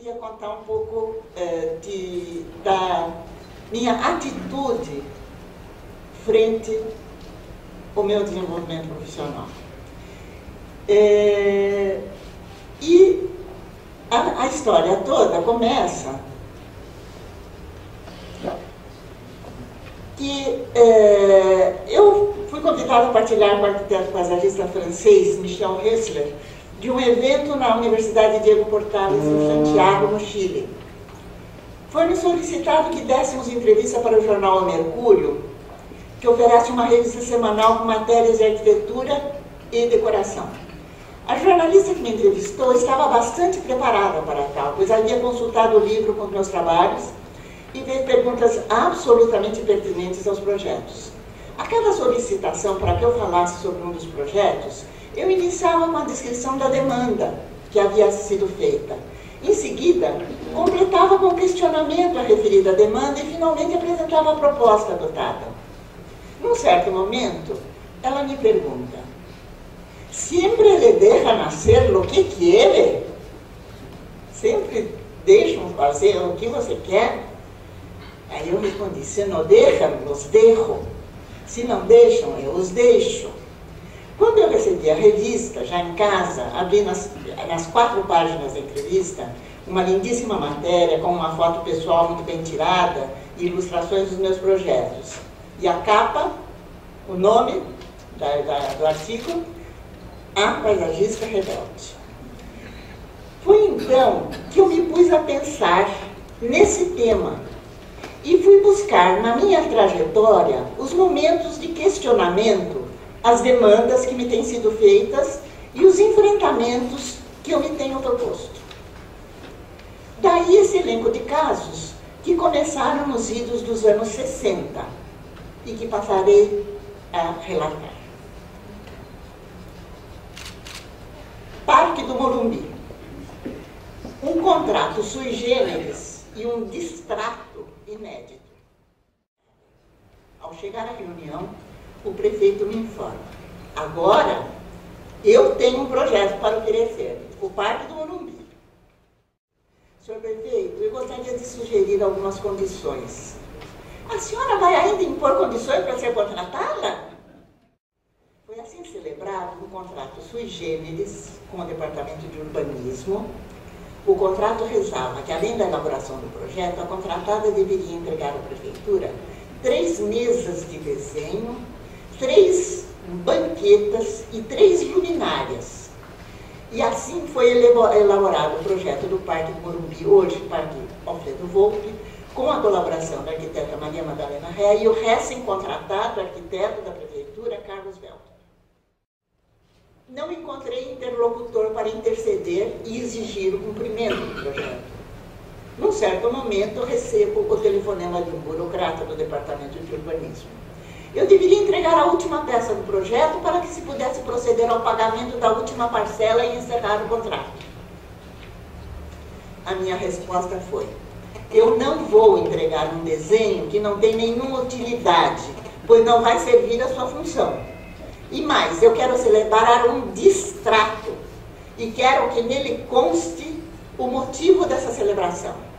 queria contar um pouco é, de, da minha atitude frente ao meu desenvolvimento profissional. É, e a, a história toda começa que é, eu fui convidada a partilhar com o arquiteto paisagista francês Michel Hessler de um evento na Universidade Diego Portales, em Santiago, no Chile. Foi-me solicitado que dessemos entrevista para o jornal Mercúrio, que oferece uma revista semanal com matérias de arquitetura e decoração. A jornalista que me entrevistou estava bastante preparada para tal, pois havia consultado o livro com meus trabalhos e fez perguntas absolutamente pertinentes aos projetos. A cada solicitação para que eu falasse sobre um dos projetos, eu iniciava com a descrição da demanda que havia sido feita. Em seguida, completava com questionamento a referida demanda e finalmente apresentava a proposta adotada. Num certo momento, ela me pergunta: Sempre lhe deixa nascer o que quiere? Sempre deixam fazer o que você quer? Aí eu respondi, se não deixam, os deixo. Se não deixam, eu os deixo. Quando eu recebi a revista, já em casa, abri nas, nas quatro páginas da entrevista uma lindíssima matéria com uma foto pessoal muito bem tirada e ilustrações dos meus projetos. E a capa, o nome da, da, do artigo, A Paisagista Rebelde. Foi então que eu me pus a pensar nesse tema e fui buscar na minha trajetória os momentos de questionamento, as demandas que me têm sido feitas e os enfrentamentos que eu me tenho proposto. Daí esse elenco de casos que começaram nos idos dos anos 60 e que passarei a relatar. Parque do Morumbi. Um contrato sui generis e um distrato inédito. Ao chegar à reunião, o prefeito me informa: agora eu tenho um projeto para oferecer, o Parque do Morumbi. Senhor prefeito, eu gostaria de sugerir algumas condições. A senhora vai ainda impor condições para ser contratada? Foi assim celebrado um contrato sui generis com o Departamento de Urbanismo o contrato rezava que, além da elaboração do projeto, a contratada deveria entregar à prefeitura três mesas de desenho, três banquetas e três luminárias. E assim foi elaborado o projeto do Parque Morumbi, hoje Parque Alfredo Volpe, com a colaboração da arquiteta Maria Madalena Ré e o recém-contratado arquiteto da prefeitura, Carlos Velto não encontrei interlocutor para interceder e exigir o cumprimento do projeto. Num certo momento, recebo o telefonema de um burocrata do Departamento de Urbanismo. Eu deveria entregar a última peça do projeto para que se pudesse proceder ao pagamento da última parcela e encerrar o contrato. A minha resposta foi: eu não vou entregar um desenho que não tem nenhuma utilidade, pois não vai servir a sua função. E mais, eu quero celebrar um distrato e quero que nele conste o motivo dessa celebração.